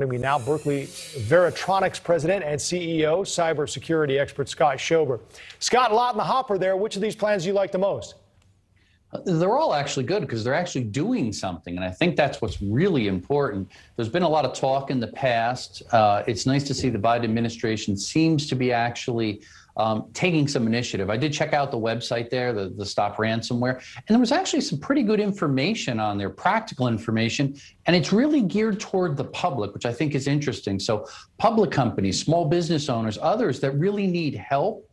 Me now, Berkeley Varitronics president and CEO, cybersecurity expert Scott Schober. Scott, a lot in the hopper there. Which of these plans do you like the most? They're all actually good because they're actually doing something. And I think that's what's really important. There's been a lot of talk in the past. Uh, it's nice to see the Biden administration seems to be actually um, taking some initiative. I did check out the website there, the, the Stop Ransomware, and there was actually some pretty good information on there, practical information, and it's really geared toward the public, which I think is interesting. So, public companies, small business owners, others that really need help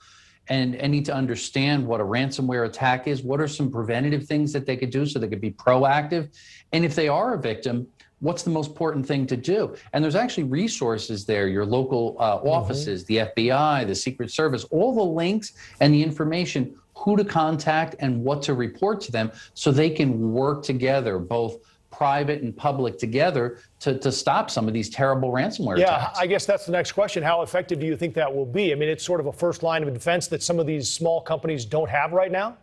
and, and need to understand what a ransomware attack is, what are some preventative things that they could do so they could be proactive, and if they are a victim, what's the most important thing to do? And there's actually resources there, your local uh, mm-hmm. offices, mm-hmm. the FBI, the Secret Service, all the links and the information, who to contact and what to report to them so they can work together, both private and public together to, to stop some of these terrible ransomware yeah, attacks. I guess that's the next question. How effective do you think that will be? I mean, it's sort of a first line of defense that some of these small companies don't have right now?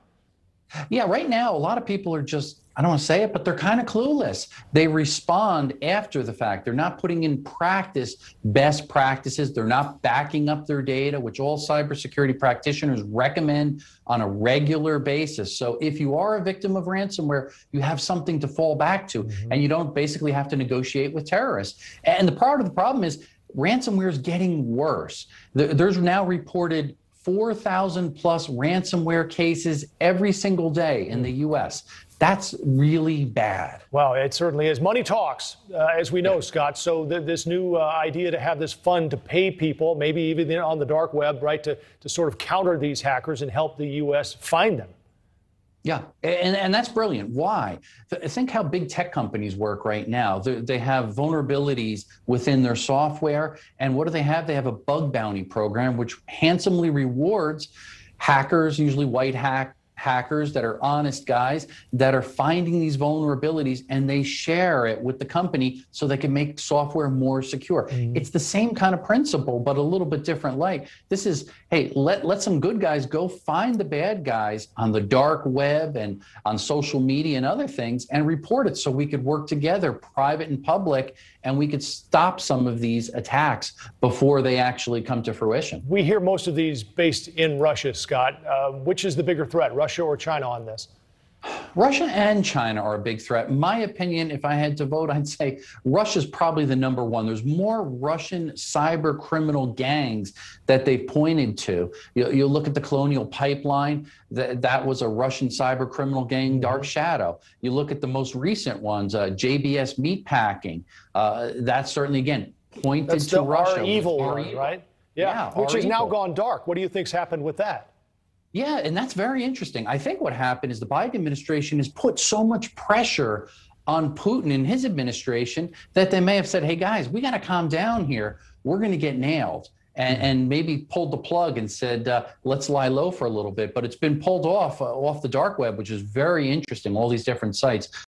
Yeah, right now, a lot of people are just, I don't want to say it, but they're kind of clueless. They respond after the fact. They're not putting in practice best practices. They're not backing up their data, which all cybersecurity practitioners recommend on a regular basis. So if you are a victim of ransomware, you have something to fall back to, mm-hmm. and you don't basically have to negotiate with terrorists. And the part of the problem is, ransomware is getting worse. There's now reported 4,000 plus ransomware cases every single day in the US. That's really bad. Well, it certainly is. Money talks, uh, as we know, yeah. Scott. So th- this new uh, idea to have this fund to pay people, maybe even on the dark web, right, to, to sort of counter these hackers and help the U.S. find them. Yeah, and, and that's brilliant. Why? Think how big tech companies work right now. They, they have vulnerabilities within their software. And what do they have? They have a bug bounty program, which handsomely rewards hackers, usually white hat hackers that are honest guys that are finding these vulnerabilities and they share it with the company so they can make software more secure. Mm-hmm. It's the same kind of principle, but a little bit different light. This is, hey, let, let some good guys go find the bad guys on the dark web and on social media and other things and report it so we could work together, private and public, and we could stop some of these attacks before they actually come to fruition. We hear most of these based in Russia, Scott. Uh, which is the bigger threat, Russia or China on this? Russia and China are a big threat. My opinion, if I had to vote, I'd say Russia's probably the number one. There's more Russian cyber criminal gangs that they pointed to. You, you look at the Colonial Pipeline, that, that was a Russian cyber criminal gang, mm-hmm. Dark Shadow. You look at the most recent ones, uh, JBS Meatpacking. Uh, that's certainly, again, pointed that's to Russia. evil one, evil. right? Yeah, yeah which has now gone dark. What do you think's happened with that? Yeah, and that's very interesting. I think what happened is the Biden administration has put so much pressure on Putin and his administration that they may have said, hey, guys, we got to calm down here. We're going to get nailed. And, mm-hmm. and, maybe pulled the plug and said, uh, let's lie low for a little bit. But it's been pulled off uh, off the dark web, which is very interesting, all these different sites.